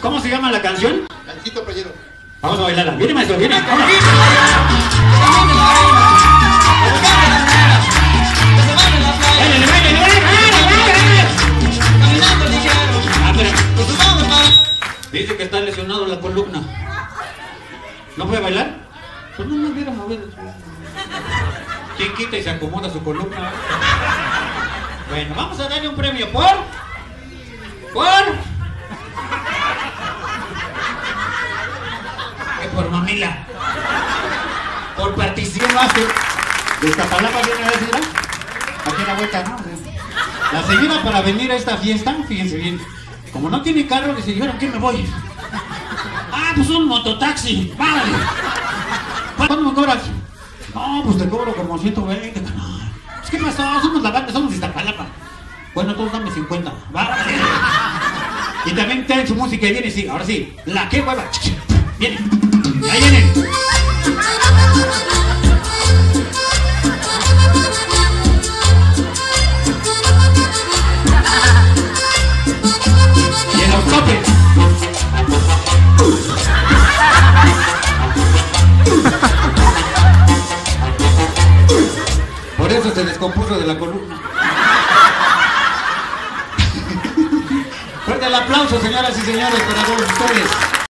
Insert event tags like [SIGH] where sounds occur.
¿Cómo se llama la canción? Gancito playero. Vamos a bailarla. Viene, maestro, viene. Ah. Dice que está lesionado la columna. ¿No puede bailar? Pues no me hubiera movido. ¿Quién quita y se acomoda su columna? Bueno, vamos a darle un premio. Por. ¿Qué por mamila? Por participación. De Iztapalapa viene a decir, Aquí la vuelta, ¿no? La señora para venir a esta fiesta, fíjense bien, como no tiene carro, dice, ¿y ahora qué me voy? Ah, pues un mototaxi, vale. ¿Cuánto me cobras? No, pues te cobro como 120, carnal. Pues, ¿Qué pasó? Somos la banda, somos Iztapalapa. Bueno, todos dame 50, vale. Y también traen su música y viene, sí, ahora sí. La que hueva. Viene. Se descompuso de la columna. [LAUGHS] Fuerte el aplauso, señoras y señores, para todos ustedes.